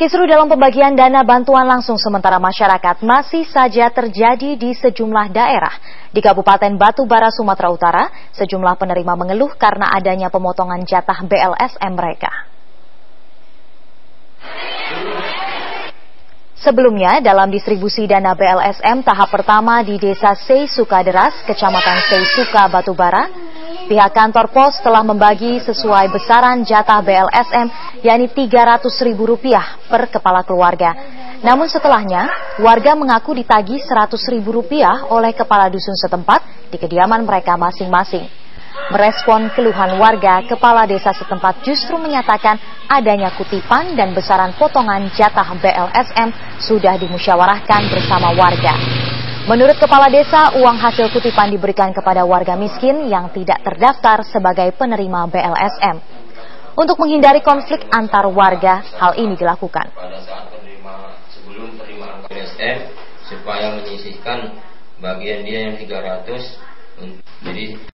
Kisruh dalam pembagian dana bantuan langsung sementara masyarakat masih saja terjadi di sejumlah daerah. Di Kabupaten Batubara, Sumatera Utara, sejumlah penerima mengeluh karena adanya pemotongan jatah BLSM mereka. Sebelumnya, dalam distribusi dana BLSM tahap pertama di Desa Sei Sukaderas, Kecamatan Sei Suka, Batubara, Pihak kantor pos telah membagi sesuai besaran jatah BLSM, yakni Rp300.000 per kepala keluarga. Namun setelahnya, warga mengaku ditagi Rp100.000 oleh kepala dusun setempat di kediaman mereka masing-masing. Merespon keluhan warga, kepala desa setempat justru menyatakan adanya kutipan dan besaran potongan jatah BLSM sudah dimusyawarahkan bersama warga. Menurut Kepala Desa, uang hasil kutipan diberikan kepada warga miskin yang tidak terdaftar sebagai penerima BLSM. Untuk menghindari konflik antar warga, hal ini dilakukan. Pada saat penerima, sebelum penerimaan BLSM, supaya menyisihkan bagian dia yang 300, jadi